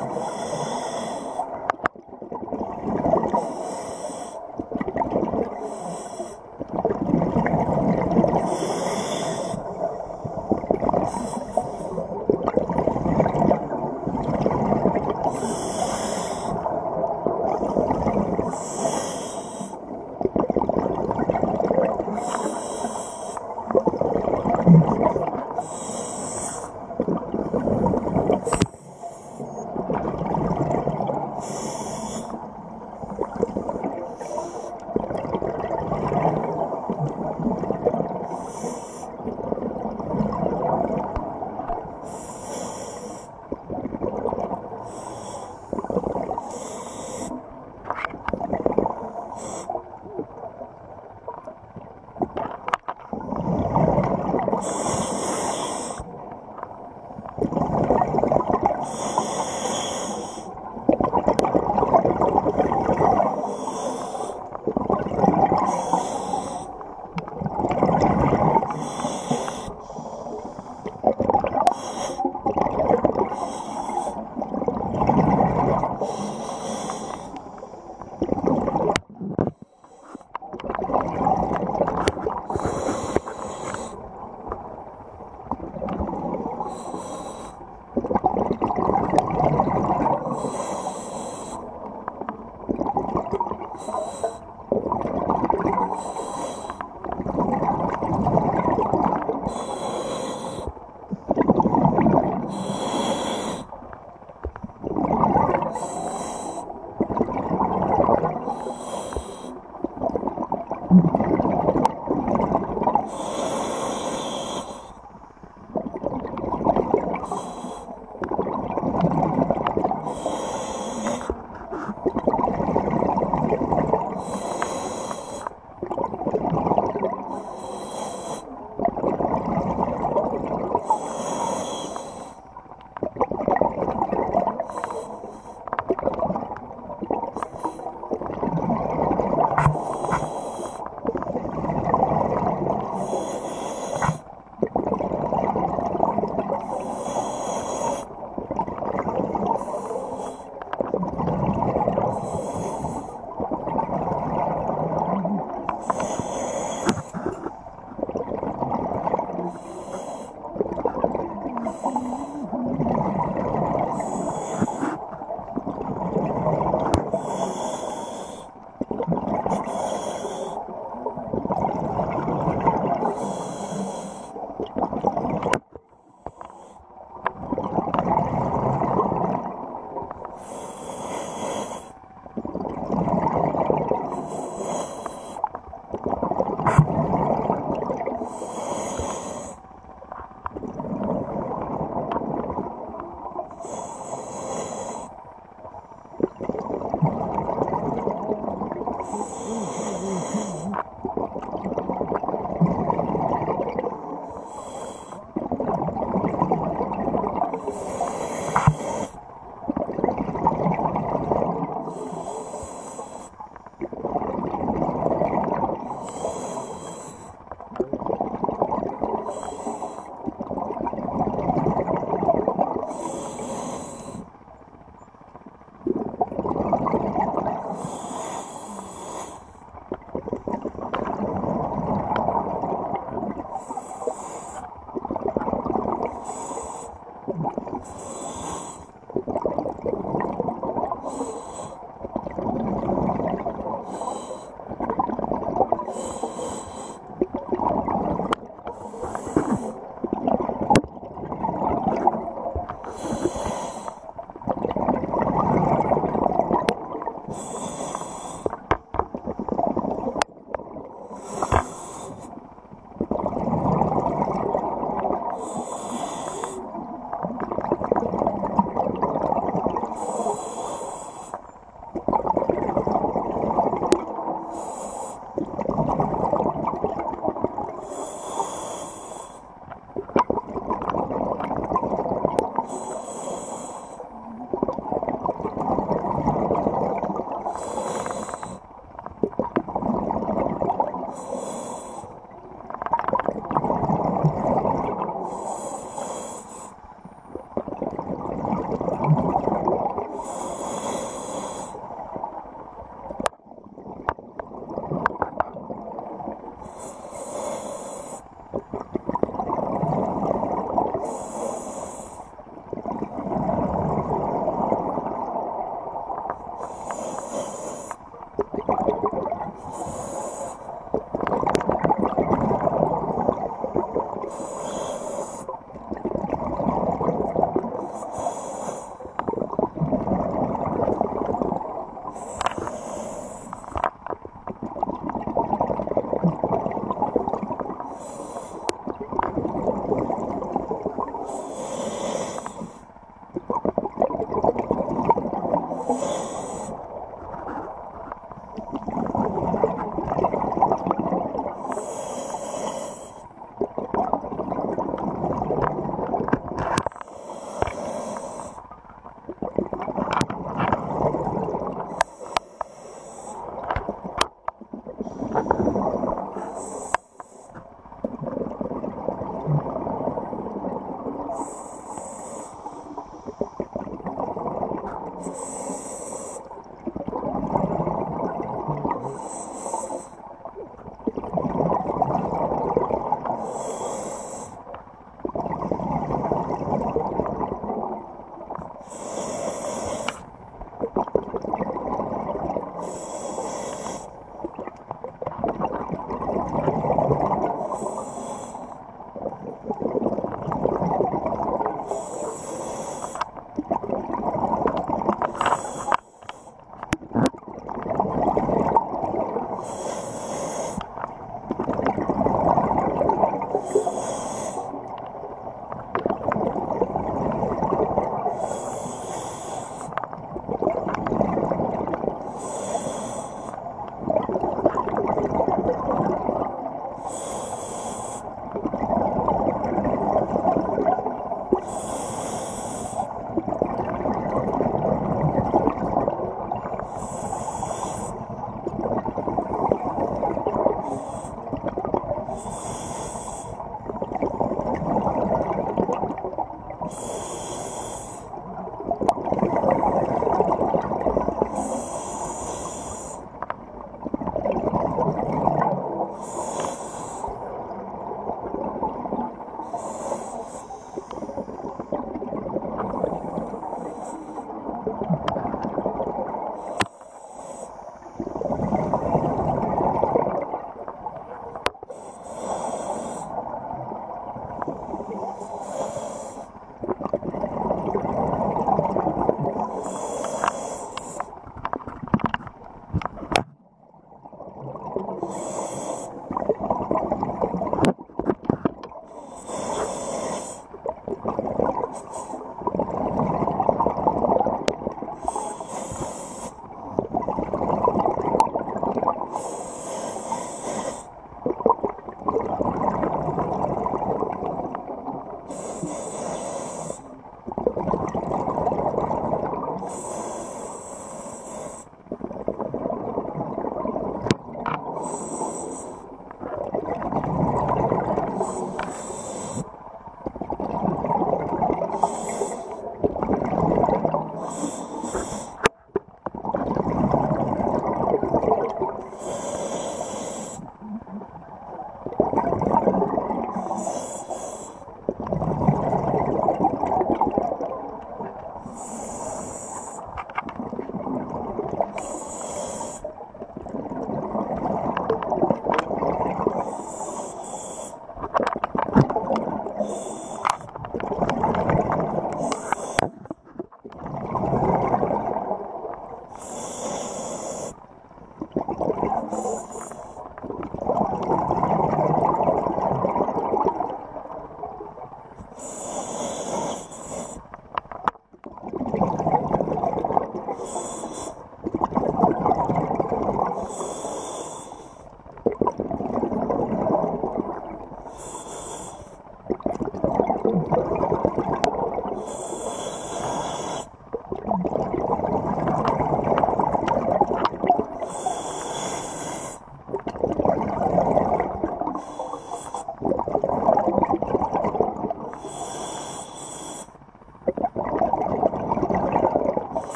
you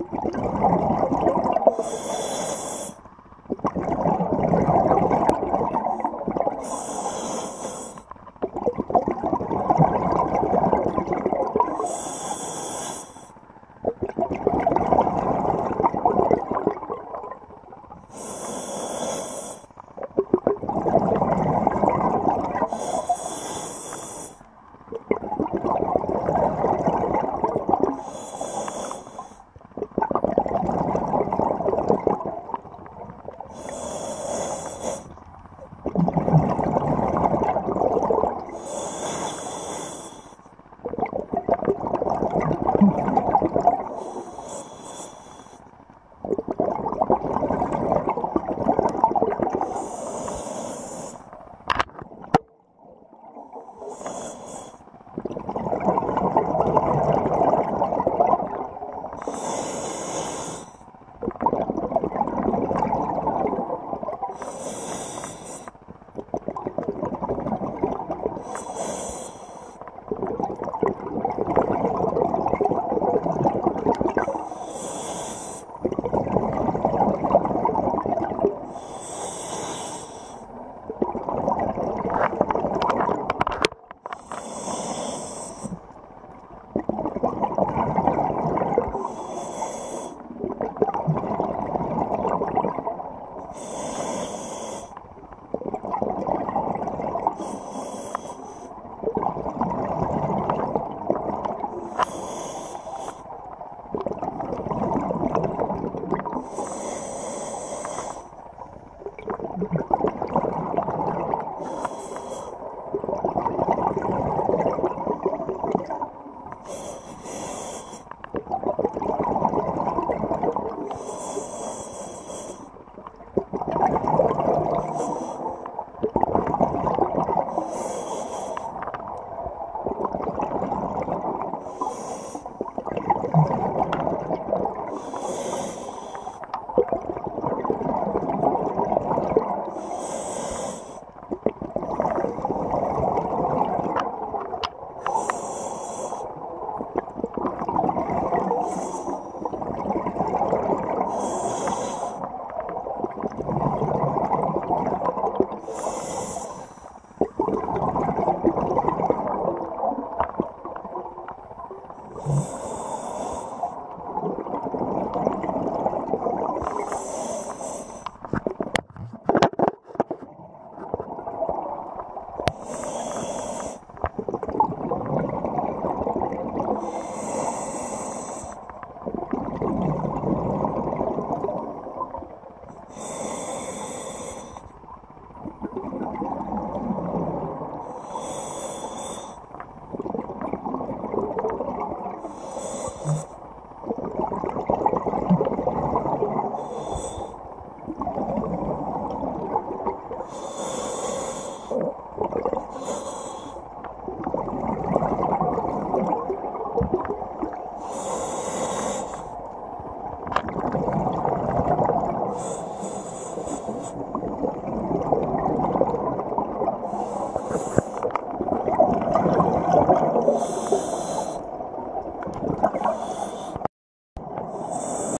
you